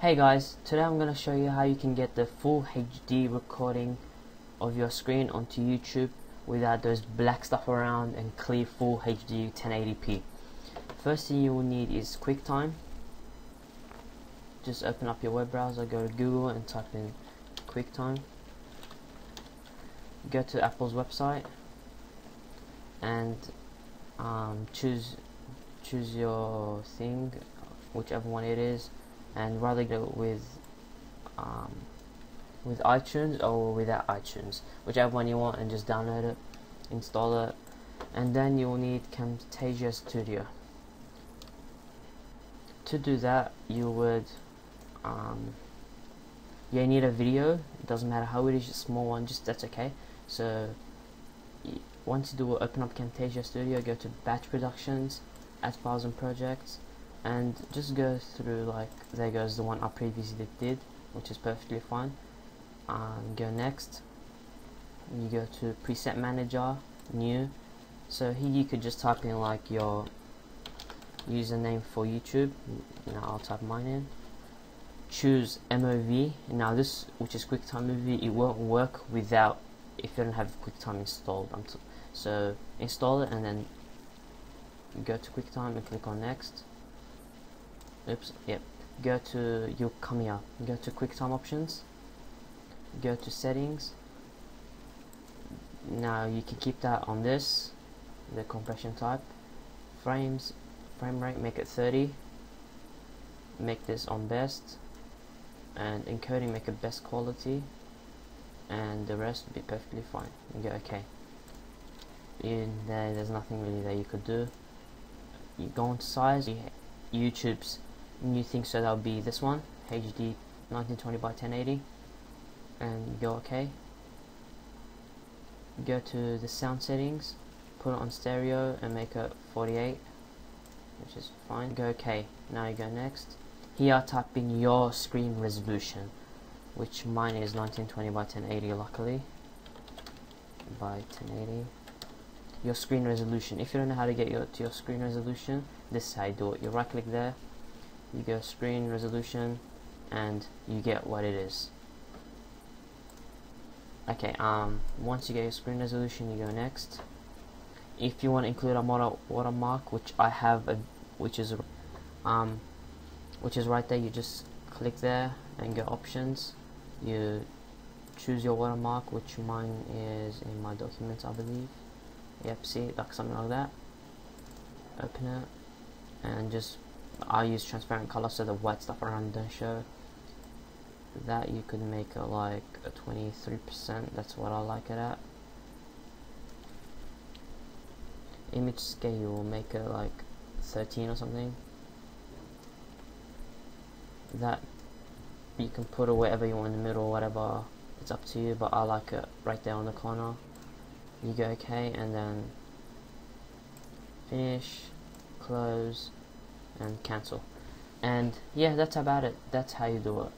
Hey guys, today I'm going to show you how you can get the full HD recording of your screen onto YouTube without those black stuff around and clear full HD 1080p. First thing you will need is QuickTime. Just open up your web browser, go to Google and type in QuickTime. Go to Apple's website and um, choose choose your thing, whichever one it is and rather go with um, with iTunes or without iTunes, whichever one you want, and just download it, install it, and then you will need Camtasia Studio. To do that, you would um, you need a video. It doesn't matter how it is, a small one, just that's okay. So once you do open up Camtasia Studio, go to Batch Productions, Add Files and Projects and just go through like there goes the one I previously did which is perfectly fine. Um, go next. You go to preset manager new. So here you could just type in like your username for YouTube. Now I'll type mine in. Choose MOV now this which is QuickTime movie it won't work without if you don't have QuickTime installed. So install it and then go to QuickTime and click on next oops yep. Go to you come here go to QuickTime options. Go to settings. Now you can keep that on this the compression type. Frames frame rate make it 30 make this on best. And encoding make it best quality. And the rest will be perfectly fine. You go okay. In there there's nothing really that you could do. You go on size YouTube's new think so that'll be this one? HD 1920 by 1080 and go OK go to the sound settings put it on stereo and make it 48 which is fine. Go OK now you go next. Here type in your screen resolution which mine is 1920 by 1080 luckily. By 1080 your screen resolution. If you don't know how to get your to your screen resolution this is how you do it. You right click there you go screen resolution and you get what it is. Okay um once you get your screen resolution you go next. If you want to include a water watermark which I have a, which is um which is right there you just click there and go options. You choose your watermark which mine is in my documents I believe. Yep see like something like that. Open it and just I use transparent color so the white stuff around don't show. That you could make it like a 23% that's what I like it at. Image scale make it like 13 or something. That you can put it wherever you want in the middle or whatever. It's up to you but I like it right there on the corner. You go okay and then finish close and cancel. And yeah that's about it. That's how you do it